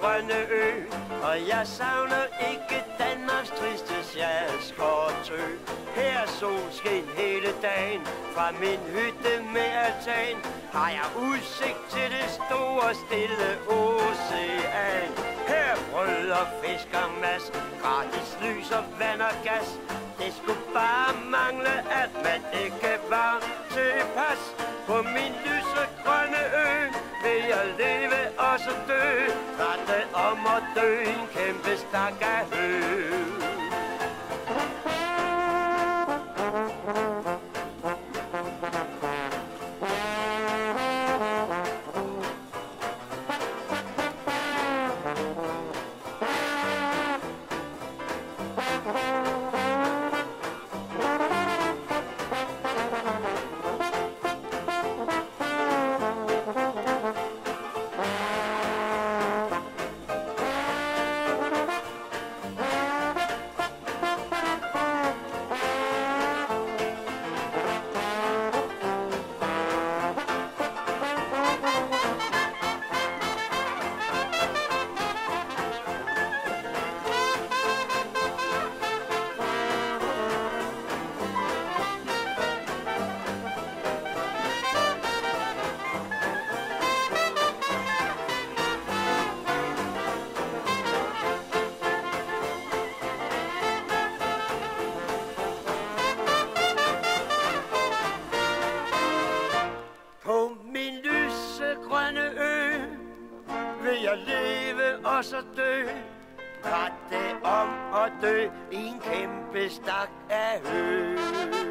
grønne ø Og jeg savner ikke Danmarks triste sjalskårtø Her er solskin hele dagen Fra min hytte med altan. Har jeg udsigt til det store stille ocean? Her brød fisker mas Gratis lys og vand og gas. Det skulle bare mangle, at man også dø, så dø om at dø en kæmpe stak af hø. Jeg leve og så dø. Rette om at dø i en kæmpe stak af hø.